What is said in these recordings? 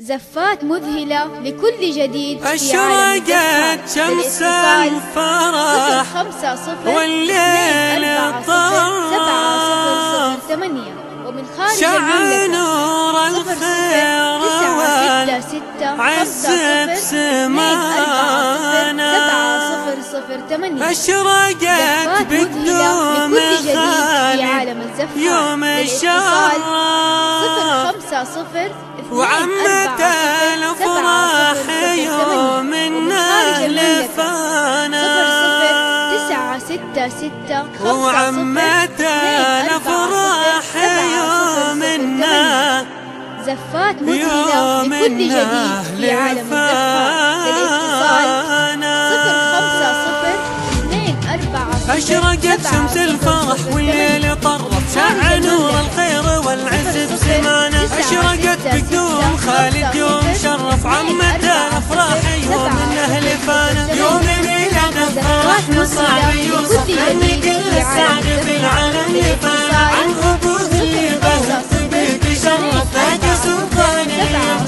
زفات مذهلة لكل جديد في عالم أشرقت شمس الفرح خمسة صفر. والليل طار سبعة صفر صفر ثمانية. ومن خارج شع نور الخير ستة ستة صفر صفر ثمانية. أشرقت بالدوم خالد يوم الشهر صفر خمسة صفر وعمت الافراح يوم النهل فانا تسعة ستة ستة وعمت الافراح يوم زفات مذهلة لكل جديد في عالم الزفات. للاتصال صفر خمسة صفر اثنين أربعة أشرقت شمس الفرح والليل طرف شع نور الخير والعز بسمانه أشرقت بدون خالد يوم شرف عمة الأفراح يوم النهل فانا. يوم ميلاد الفرح نصاب يوسف لأن كل السعد في العالم يفانا عن أبوه اللي بهت بيت شرف. ذاك سلطان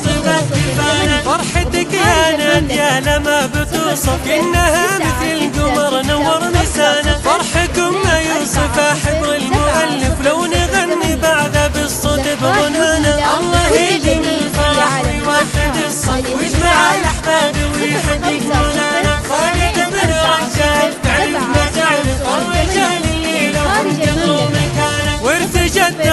صفات كفانا فرحتك يا نادية لما بتوصف. إنها مثل القمر نور نسانا. فرحكم يا يوسف أحضر المؤلف. لو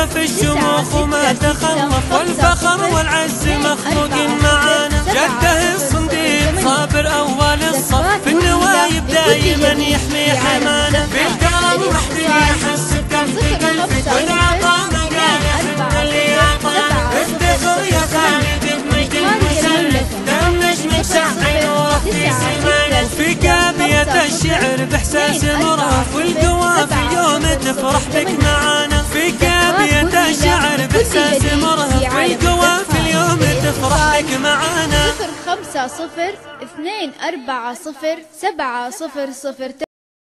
في الشموخ وما تخلف والفخر والعز مخلوق معانا. جده الصنديق صابر أول الصف. في النوايب دايما يحمي حمانا. بالكرم وحدي يحس بكفي قلبي والعطاء مقاله اللي عطانا افتخر يا خالد بمجد المسلم. دام نجمك سعي وفي سمانه وفي كافية الشعر بإحساس مرهف والقوافي صفر خمسة صفر اثنين أربعة صفر سبعة صفر صفر.